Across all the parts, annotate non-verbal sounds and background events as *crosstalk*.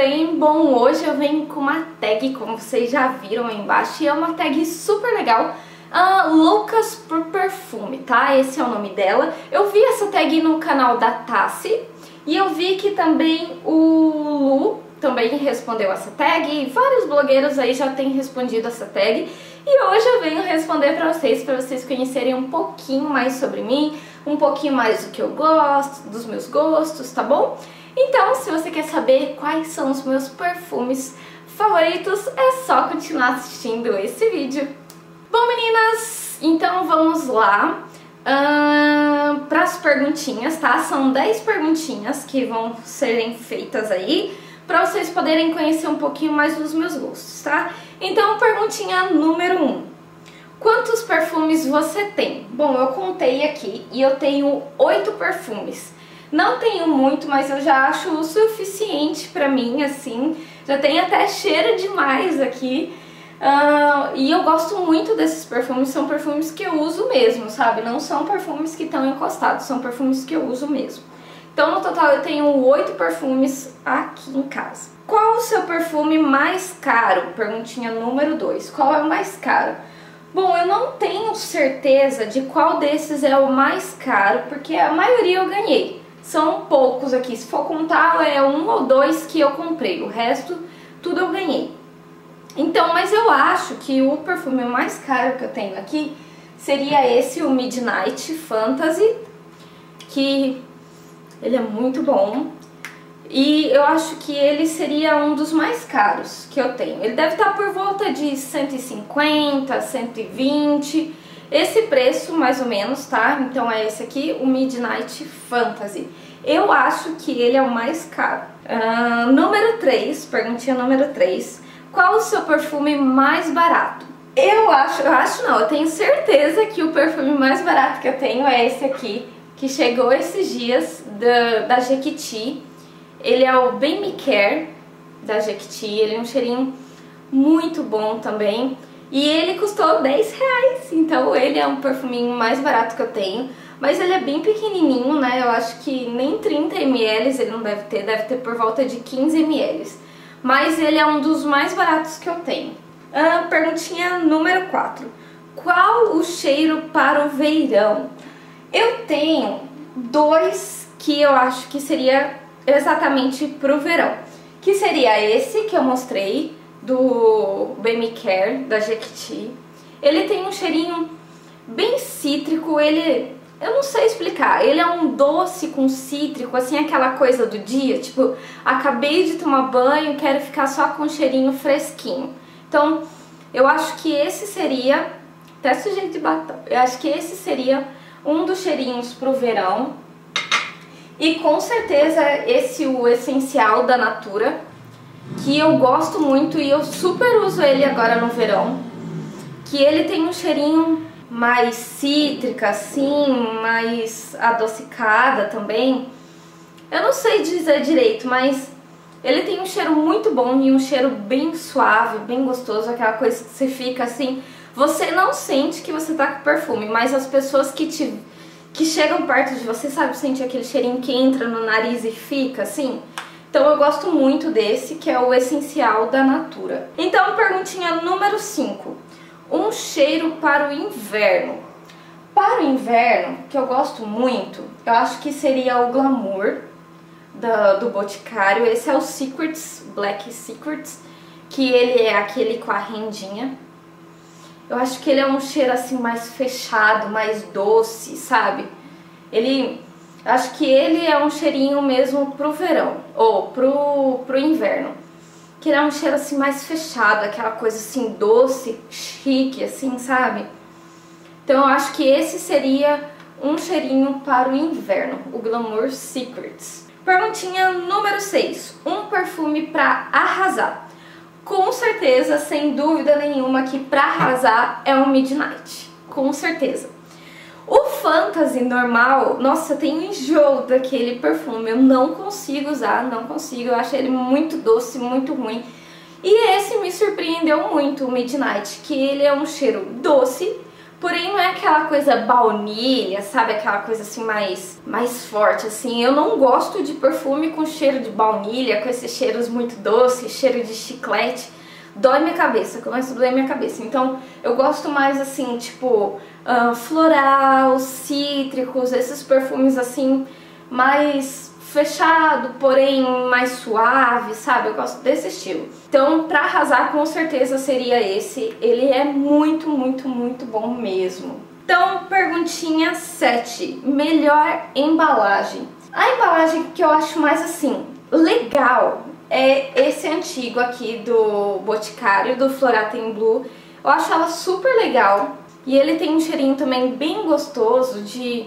bem? Bom, hoje eu venho com uma tag, como vocês já viram aí embaixo, e é uma tag super legal, uh, Loucas por Perfume, tá? Esse é o nome dela. Eu vi essa tag no canal da Tassi, e eu vi que também o Lu também respondeu essa tag, e vários blogueiros aí já têm respondido essa tag, e hoje eu venho responder pra vocês, pra vocês conhecerem um pouquinho mais sobre mim, um pouquinho mais do que eu gosto, dos meus gostos, tá bom? Então, se você quer saber quais são os meus perfumes favoritos, é só continuar assistindo esse vídeo. Bom, meninas, então vamos lá uh, para as perguntinhas, tá? São 10 perguntinhas que vão serem feitas aí para vocês poderem conhecer um pouquinho mais dos meus gostos, tá? Então, perguntinha número 1. Um. Quantos perfumes você tem? Bom, eu contei aqui e eu tenho oito perfumes. Não tenho muito, mas eu já acho o suficiente pra mim, assim. Já tem até cheiro demais aqui. Uh, e eu gosto muito desses perfumes, são perfumes que eu uso mesmo, sabe? Não são perfumes que estão encostados, são perfumes que eu uso mesmo. Então, no total, eu tenho oito perfumes aqui em casa. Qual o seu perfume mais caro? Perguntinha número 2. Qual é o mais caro? Bom, eu não tenho certeza de qual desses é o mais caro, porque a maioria eu ganhei são poucos aqui. Se for contar, é um ou dois que eu comprei. O resto, tudo eu ganhei. Então, mas eu acho que o perfume mais caro que eu tenho aqui seria esse, o Midnight Fantasy, que ele é muito bom. E eu acho que ele seria um dos mais caros que eu tenho. Ele deve estar por volta de 150, 120 esse preço, mais ou menos, tá? Então é esse aqui, o Midnight Fantasy. Eu acho que ele é o mais caro. Uh, número 3, perguntinha número 3. Qual o seu perfume mais barato? Eu acho, eu acho não, eu tenho certeza que o perfume mais barato que eu tenho é esse aqui, que chegou esses dias da, da Jequiti. Ele é o Bem Me Care da Jequiti, ele é um cheirinho muito bom também. E ele custou 10 reais, então ele é um perfuminho mais barato que eu tenho. Mas ele é bem pequenininho, né? Eu acho que nem 30 ml ele não deve ter, deve ter por volta de 15 ml. Mas ele é um dos mais baratos que eu tenho. Ah, perguntinha número 4. Qual o cheiro para o verão? Eu tenho dois que eu acho que seria exatamente para o verão. Que seria esse que eu mostrei, do Bemi Care, da Jequiti. Ele tem um cheirinho bem cítrico, ele... Eu não sei explicar, ele é um doce com cítrico, assim, aquela coisa do dia, tipo, acabei de tomar banho, quero ficar só com um cheirinho fresquinho. Então, eu acho que esse seria, até sujeito de batom, eu acho que esse seria um dos cheirinhos pro verão. E com certeza esse o essencial da Natura, que eu gosto muito e eu super uso ele agora no verão, que ele tem um cheirinho mais cítrica, assim, mais adocicada também. Eu não sei dizer direito, mas ele tem um cheiro muito bom e um cheiro bem suave, bem gostoso, aquela coisa que você fica assim, você não sente que você tá com perfume, mas as pessoas que te que chegam perto de você, sabe, sente aquele cheirinho que entra no nariz e fica assim. Então eu gosto muito desse, que é o essencial da Natura. Então, perguntinha número 5. Um cheiro para o inverno. Para o inverno, que eu gosto muito, eu acho que seria o Glamour do, do Boticário. Esse é o Secrets, Black Secrets, que ele é aquele com a rendinha. Eu acho que ele é um cheiro assim mais fechado, mais doce, sabe? Ele Acho que ele é um cheirinho mesmo pro verão, ou pro, pro inverno. Que ele é um cheiro assim mais fechado, aquela coisa assim doce, chique, assim, sabe? Então eu acho que esse seria um cheirinho para o inverno, o Glamour Secrets. Perguntinha número 6. Um perfume para arrasar. Com certeza, sem dúvida nenhuma, que para arrasar é o Midnight. Com certeza. O Fantasy normal, nossa, eu tenho enjoo daquele perfume. Eu não consigo usar, não consigo. Eu acho ele muito doce, muito ruim. E esse me surpreendeu muito, o Midnight, que ele é um cheiro doce, porém não é aquela coisa baunilha, sabe? Aquela coisa assim mais, mais forte, assim. Eu não gosto de perfume com cheiro de baunilha, com esses cheiros muito doces, cheiro de chiclete. Dói minha cabeça, começa a doer minha cabeça. Então eu gosto mais assim, tipo, uh, floral, cítricos, esses perfumes assim, mais fechado, porém mais suave, sabe? Eu gosto desse estilo. Então, pra arrasar, com certeza seria esse. Ele é muito, muito, muito bom mesmo. Então, perguntinha 7. Melhor embalagem. A embalagem que eu acho mais assim, legal, é esse antigo aqui do Boticário, do Floratem Blue. Eu acho ela super legal. E ele tem um cheirinho também bem gostoso de,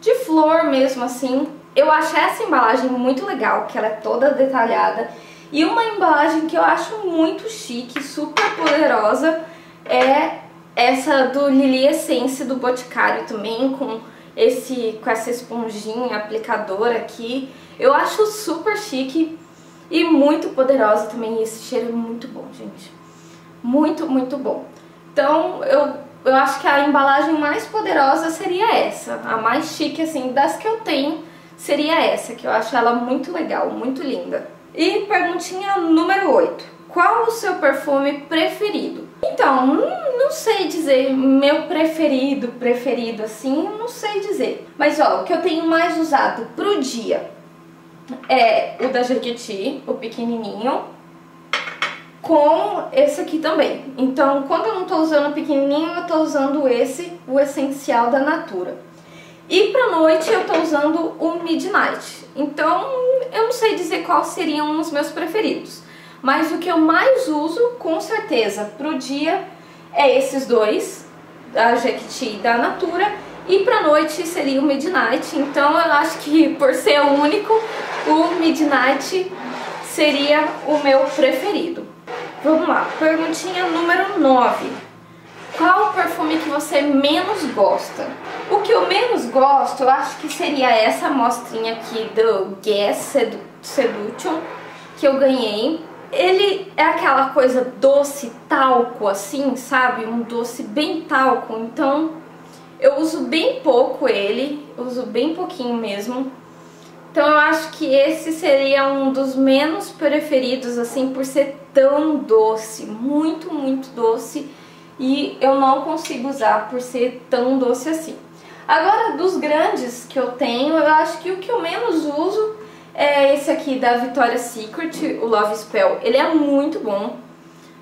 de flor mesmo, assim. Eu acho essa embalagem muito legal, que ela é toda detalhada. E uma embalagem que eu acho muito chique, super poderosa, é essa do Lily Essence do Boticário também, com, esse, com essa esponjinha aplicadora aqui. Eu acho super chique e muito poderosa também. E esse cheiro é muito bom, gente. Muito, muito bom. Então, eu, eu acho que a embalagem mais poderosa seria essa. A mais chique, assim, das que eu tenho seria essa, que eu acho ela muito legal, muito linda. E perguntinha número 8. Qual o seu perfume preferido? Então, não sei dizer meu preferido, preferido assim, não sei dizer. Mas ó, o que eu tenho mais usado pro dia é o da Jequiti, o pequenininho, com esse aqui também. Então, quando eu não tô usando o pequenininho, eu tô usando esse, o essencial da Natura. E pra noite eu tô usando o Midnight. Então eu não sei dizer quais seriam os meus preferidos. Mas o que eu mais uso, com certeza, pro dia é esses dois, da Jequiti e da Natura. E pra noite seria o Midnight. Então eu acho que *laughs* por ser o único, o Midnight seria o meu preferido. Vamos lá, perguntinha número 9. Qual o perfume que você menos gosta? O que eu menos gosto, eu acho que seria essa amostrinha aqui do Guess Sedu Seduction que eu ganhei. Ele é aquela coisa doce talco assim, sabe? Um doce bem talco, então eu uso bem pouco ele, uso bem pouquinho mesmo. Então eu acho que esse seria um dos menos preferidos assim por ser tão doce, muito, muito doce e eu não consigo usar por ser tão doce assim. Agora, dos grandes que eu tenho, eu acho que o que eu menos uso é esse aqui da Victoria's Secret, o Love Spell. Ele é muito bom,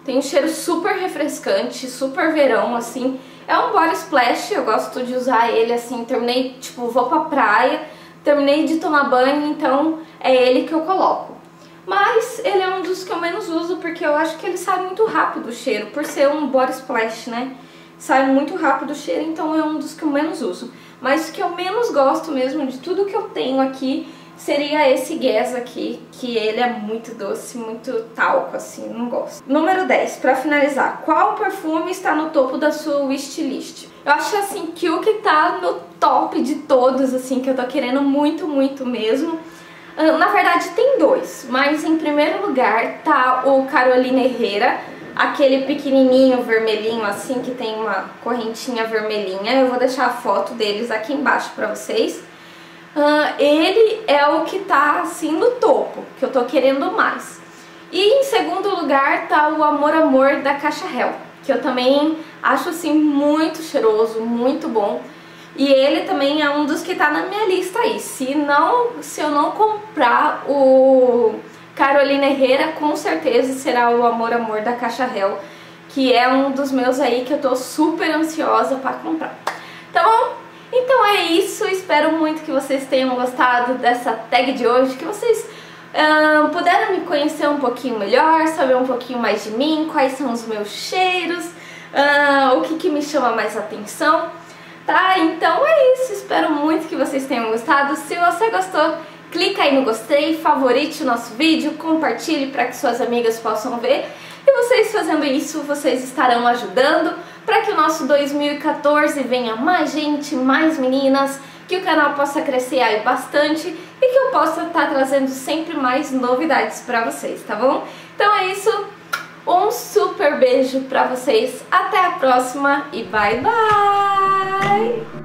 tem um cheiro super refrescante, super verão, assim. É um body splash, eu gosto de usar ele assim, terminei, tipo, vou pra praia, terminei de tomar banho, então é ele que eu coloco. Mas ele é um dos que eu menos uso porque eu acho que ele sai muito rápido o cheiro, por ser um body splash, né? Sai muito rápido o cheiro, então é um dos que eu menos uso. Mas o que eu menos gosto mesmo de tudo que eu tenho aqui seria esse Guess aqui, que ele é muito doce, muito talco, assim, não gosto. Número 10, pra finalizar, qual perfume está no topo da sua wishlist? Eu acho assim que o que tá no top de todos, assim, que eu tô querendo muito, muito mesmo, na verdade tem dois, mas em primeiro lugar tá o Carolina Herrera, aquele pequenininho vermelhinho assim que tem uma correntinha vermelhinha. Eu vou deixar a foto deles aqui embaixo pra vocês. Uh, ele é o que tá assim no topo, que eu tô querendo mais. E em segundo lugar tá o Amor Amor da Caixa Hell, que eu também acho assim muito cheiroso, muito bom. E ele também é um dos que tá na minha lista aí. Se não, se eu não comprar o Carolina Herrera, com certeza será o Amor Amor da Caixa Hell, que é um dos meus aí que eu tô super ansiosa para comprar. Tá bom? Então é isso, espero muito que vocês tenham gostado dessa tag de hoje, que vocês puderam me conhecer um pouquinho melhor, saber um pouquinho mais de mim, quais são os meus cheiros, o que, que me chama mais atenção. Tá? Então é isso, espero muito que vocês tenham gostado. Se você gostou, clica aí no gostei, favorite o nosso vídeo, compartilhe para que suas amigas possam ver. E vocês fazendo isso, vocês estarão ajudando para que o nosso 2014 venha mais gente, mais meninas, que o canal possa crescer aí bastante e que eu possa estar tá trazendo sempre mais novidades para vocês, tá bom? Então é isso, beijo pra vocês. Até a próxima e bye bye!